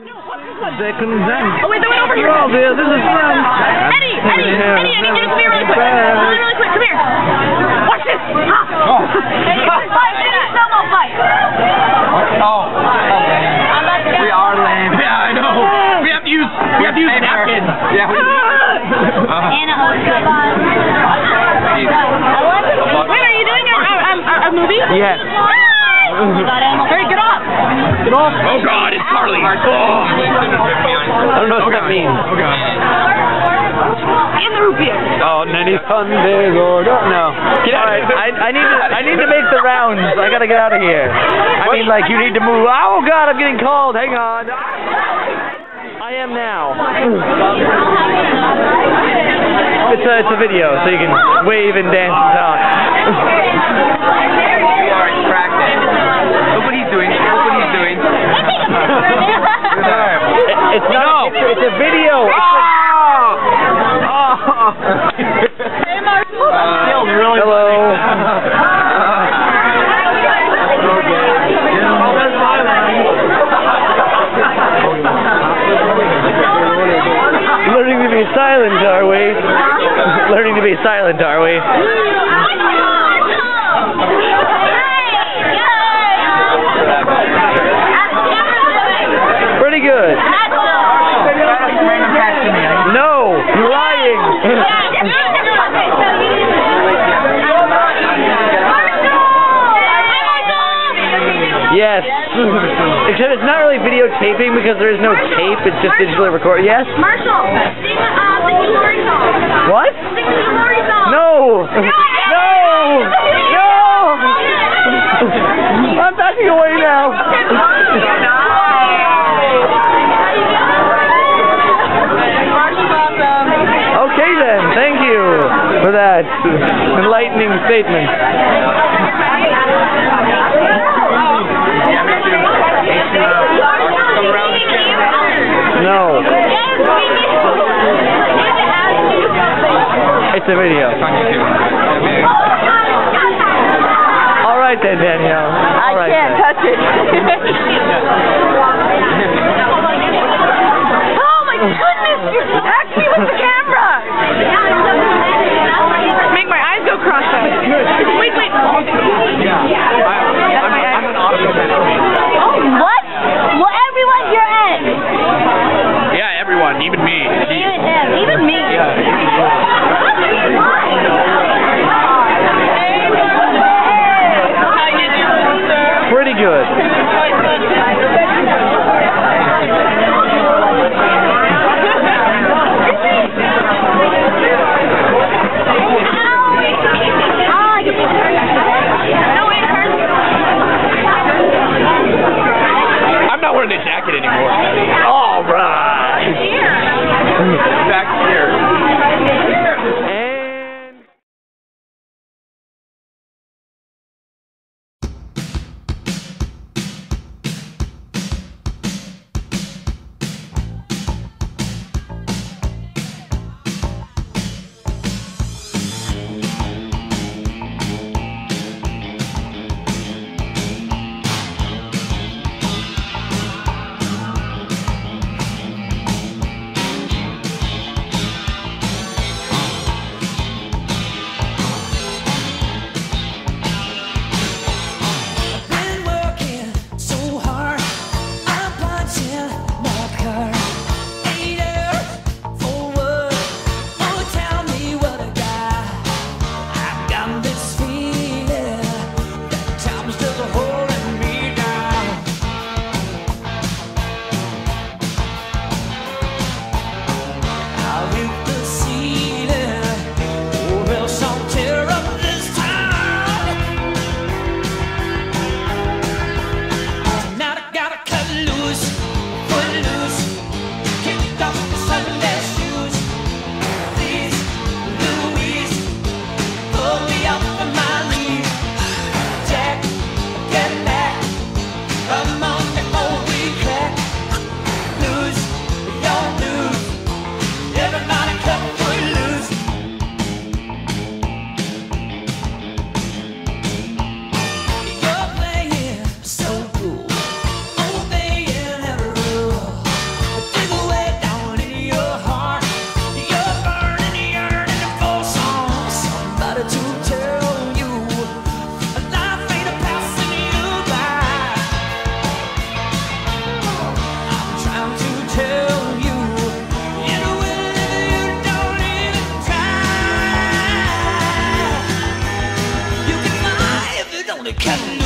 Second then. Oh wait, they went over here. Oh, dear, this is fun. Eddie, Eddie, Eddie, Eddie, give it to me really quick. Really, really quick. Come here. Watch this. Ha. Eddie, fight. Eddie, solo fight. Oh. We are lame. Yeah, I know. We have to use we have to use napkins. Yeah. We, uh-huh. Anna Oshkosh. Wait, are you doing a, a, a, a movie? Yes. Hey, get off. Oh God, it's Carly. Oh, oh. I don't know what that means. Oh God. In the root beer. Oh, Nanny Sunday, Lord. Oh, no. Get out. I, I need to. I need to make the rounds. I gotta get out of here. I mean, like you need to move. Oh God, I'm getting called. Hang on. I am now. It's a it's a video, so you can wave and dance and talk. We are attracted. Look what he's doing. Look what he's doing. It- it's not. It's, it's a video. It's a, oh. Feels really Hello. Learning to be silent, are we? Learning to be silent, are we? Pretty good. No, you're lying. Yes. Except it's not really videotaping because there is no tape. It's just digitally recorded. Yes. Marshall, sing uh, the glory song. What? Sing the glory song. No. No. No. I'm backing away now. Okay then. Thank you for that enlightening statement. It's a video. All right then, Danielle. All right then. touch it. oh my goodness, you smacked me with the camera. Make my eyes go cross-eyed. Wait, wait. I'm an optimist. Oh, what? Well, everyone's your end. Yeah, everyone, even me. Even him, even me. Pretty good. I'm not wearing the jacket anymore. All right. Back here. And Kevin.